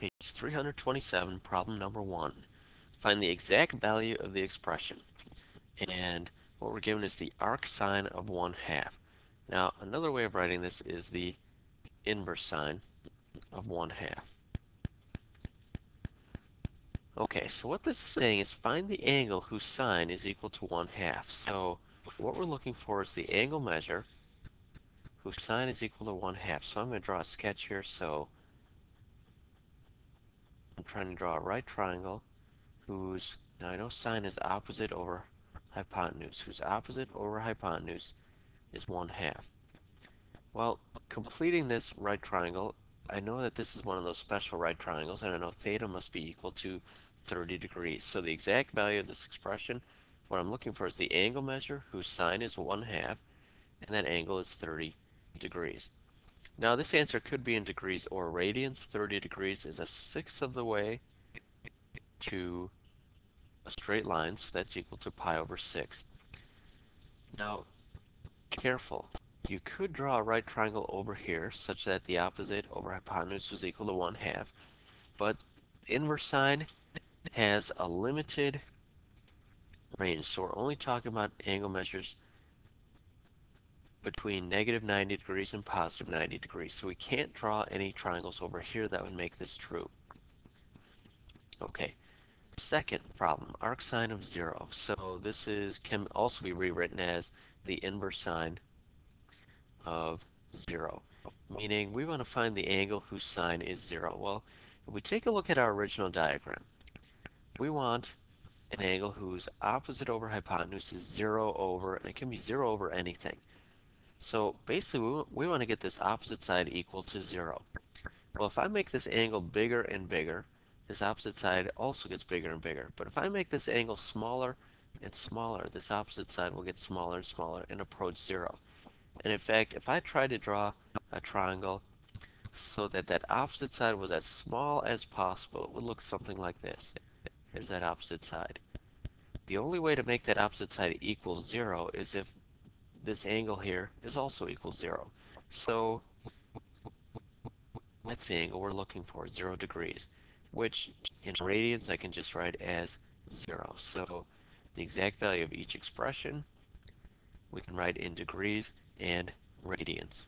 Page 327, problem number one. Find the exact value of the expression. And what we're given is the arc sine of 1 half. Now, another way of writing this is the inverse sine of 1 half. Okay, so what this is saying is find the angle whose sine is equal to 1 half. So what we're looking for is the angle measure whose sine is equal to 1 half. So I'm going to draw a sketch here. So trying to draw a right triangle whose, now I know sine is opposite over hypotenuse, whose opposite over hypotenuse is 1 half. Well, completing this right triangle, I know that this is one of those special right triangles, and I know theta must be equal to 30 degrees. So the exact value of this expression, what I'm looking for is the angle measure, whose sine is 1 half, and that angle is 30 degrees. Now this answer could be in degrees or radians. 30 degrees is a sixth of the way to a straight line, so that's equal to pi over 6. Now, careful. You could draw a right triangle over here such that the opposite over hypotenuse is equal to 1 half, but inverse sine has a limited range, so we're only talking about angle measures between negative 90 degrees and positive 90 degrees. So we can't draw any triangles over here that would make this true. Okay, second problem, arc sine of 0. So this is can also be rewritten as the inverse sine of 0, meaning we want to find the angle whose sine is 0. Well, if we take a look at our original diagram, we want an angle whose opposite over hypotenuse is 0 over, and it can be 0 over anything. So basically, we, want to get this opposite side equal to 0. Well, if I make this angle bigger and bigger, this opposite side also gets bigger and bigger. But if I make this angle smaller and smaller, this opposite side will get smaller and smaller and approach 0. And in fact, if I try to draw a triangle so that that opposite side was as small as possible, it would look something like this. There's that opposite side. The only way to make that opposite side equal 0 is if this angle here is also equal 0. So that's the angle we're looking for, 0 degrees, which in radians I can just write as 0. So the exact value of each expression we can write in degrees and radians.